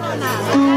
そうな？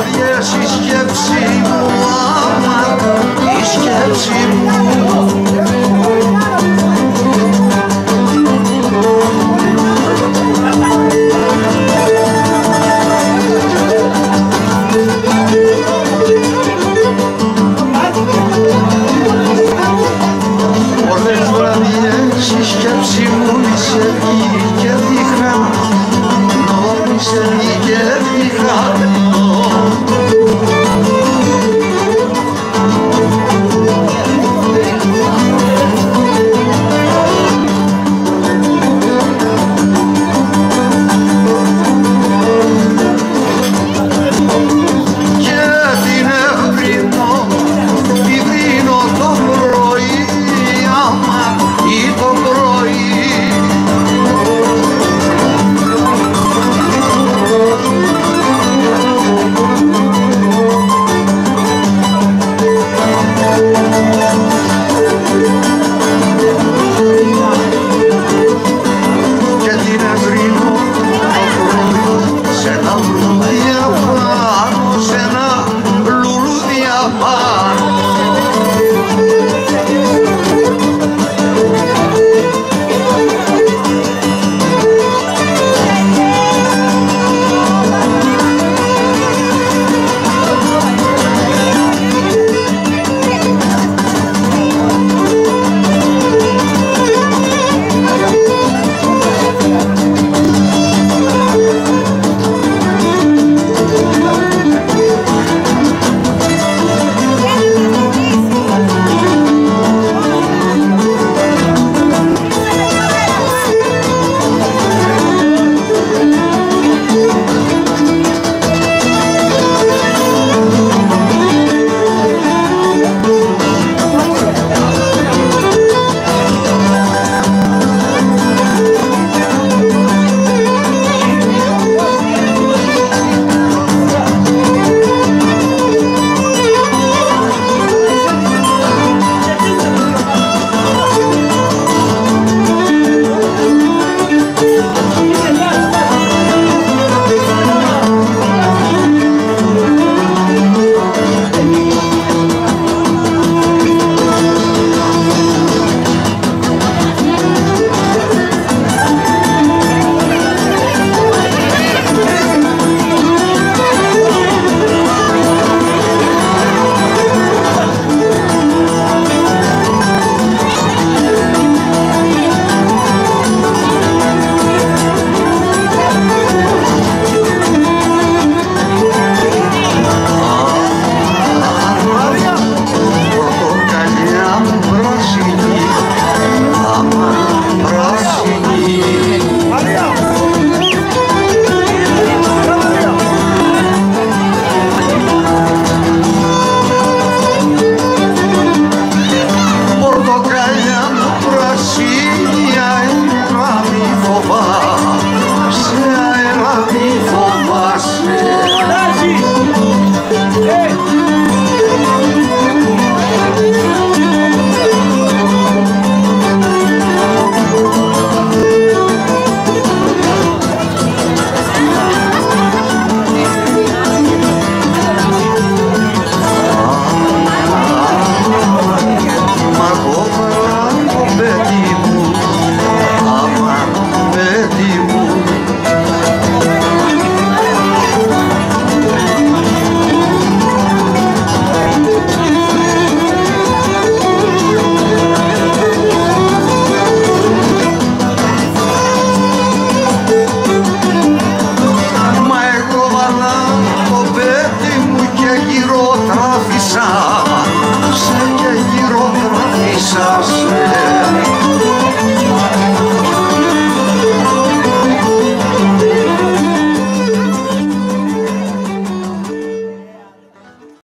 Βραδιές η σκέψη μου άμα η σκέψη μου Oh.